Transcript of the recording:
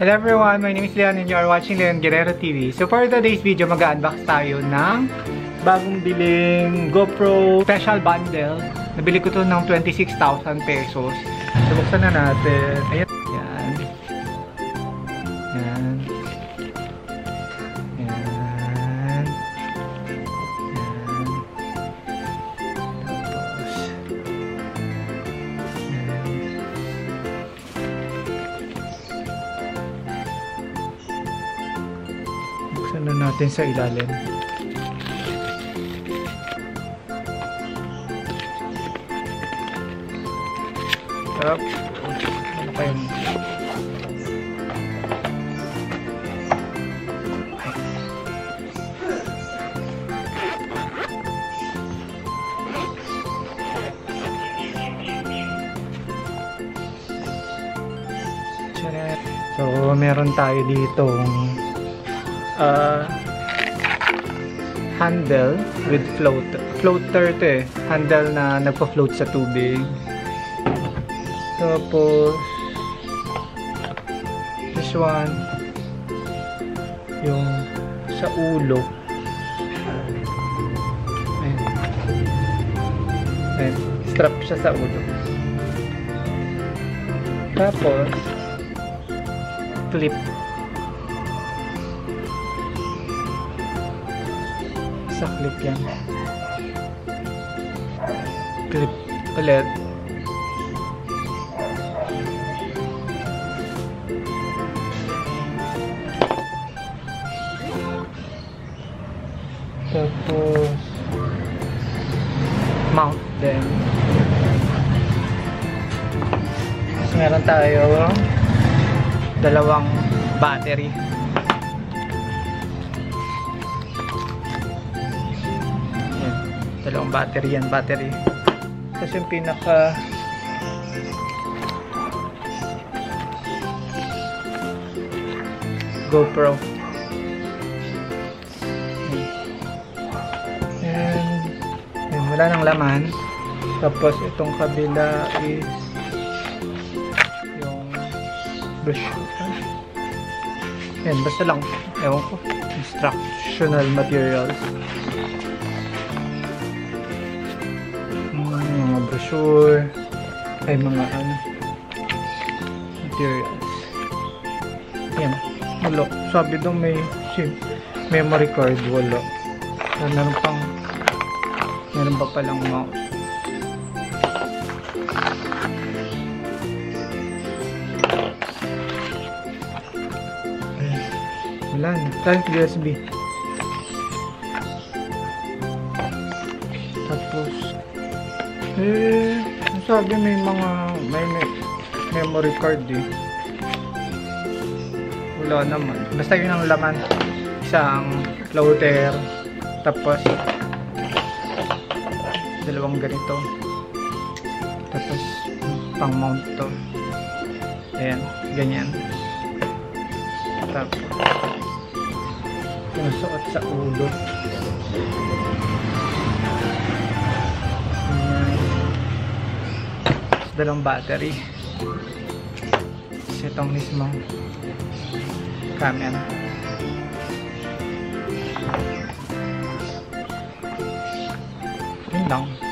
Hello everyone, my name is Leon and you are watching Leon Guerrero TV. So for today's video, mag-unbox tayo ng bagong biling GoPro Special Bundle. Nabili ko to ng 26,000 pesos. So na natin. Ayan. Na natin sa ilalim. Sarap. Ano? Tcharam! So, meron tayo ditong uh, handle with float. Floater to eh. Handle na nagpa-float sa tubig. Tapos, this one, yung sa ulo. Ayan. Ayan. Strap siya sa ulo. Tapos, clip. Sa clip yan. Clip ulit. Tapos, mount din. Tapos meron tayo dalawang battery. Dalawang battery yan, battery. Tapos yung pinaka GoPro. And, yun, wala nang laman. Tapos itong kabila is yung brush. Yan, basta lang. Ewan ko. Instructional materials. Brochure. Ay, mga ano. Materials. Yan. Wala. Sabi daw may sim memory card. Wala. So, meron pang meron pa palang mouse. Wala na. Type USB. Eh, sabi may mga, may, may memory card eh. Wala naman. Basta yun ang laman. Isang floater. Tapos, dalawang ganito. Tapos, pang mount to. Ayan, ganyan. Tapos, sinusuot sa ulo. Dalawang battery. Tapos, itong mismong camera. Yun lang.